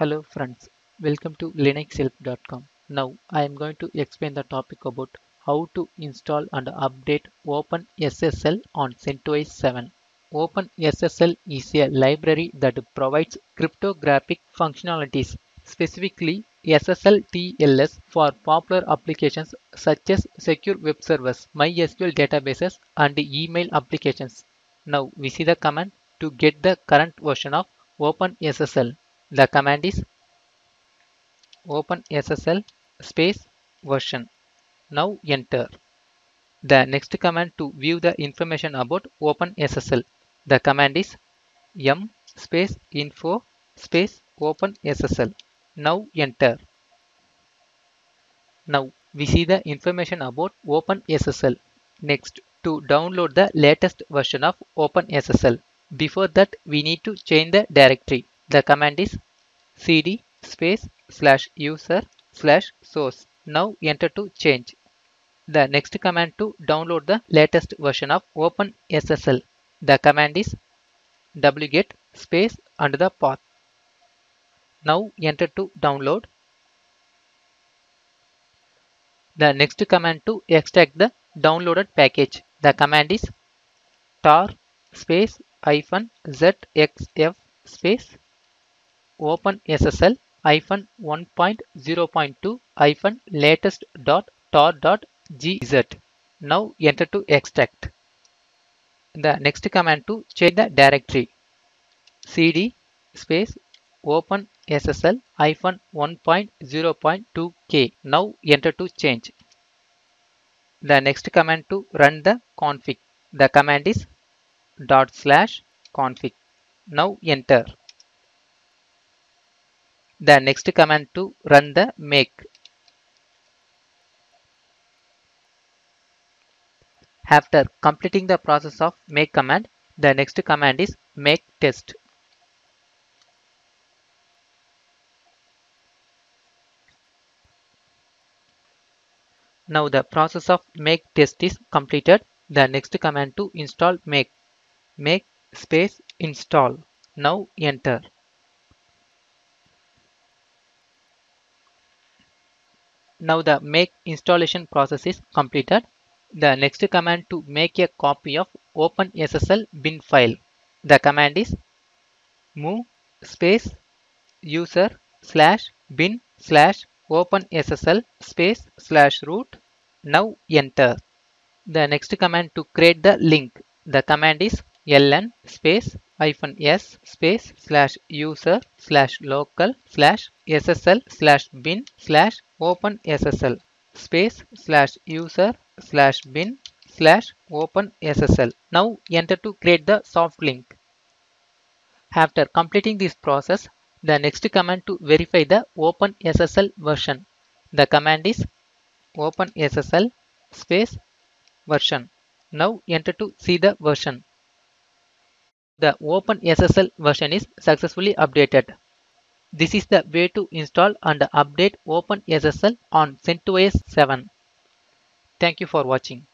Hello friends, welcome to linuxhelp.com. Now I am going to explain the topic about how to install and update OpenSSL on CentOS 7. OpenSSL is a library that provides cryptographic functionalities, specifically SSL TLS for popular applications such as secure web servers, MySQL databases, and email applications. Now we see the command to get the current version of OpenSSL. The command is OpenSSL space version. Now enter. The next command to view the information about OpenSSL. The command is yum space info space OpenSSL. Now enter. Now we see the information about OpenSSL. Next to download the latest version of OpenSSL. Before that we need to change the directory. The command is cd space slash user slash source. Now enter to change. The next command to download the latest version of OpenSSL. The command is wget space under the path. Now enter to download. The next command to extract the downloaded package. The command is tar space hyphen zxf space OpenSSL hyphen 1.0.2 hyphen latest dot tar dot gz. Now enter to extract. The next command to change the directory cd space OpenSSL hyphen 1.0.2k. Now enter to change. The next command to run the config. The command is dot slash config. Now enter. The next command to run the make. After completing the process of make command, the next command is make test. Now the process of make test is completed. The next command to install make. Make space install. Now enter. Now the make installation process is completed. The next command to make a copy of OpenSSL bin file. The command is move space user slash bin slash OpenSSL space slash root. Now enter. The next command to create the link. The command is ln space hyphen s space slash user slash local slash ssl slash bin slash open ssl space slash user slash bin slash open ssl. Now enter to create the soft link. After completing this process, the next command to verify the open SSL version. The command is open SSL space version. Now enter to see the version. The OpenSSL version is successfully updated. This is the way to install and update OpenSSL on CentOS 7. Thank you for watching.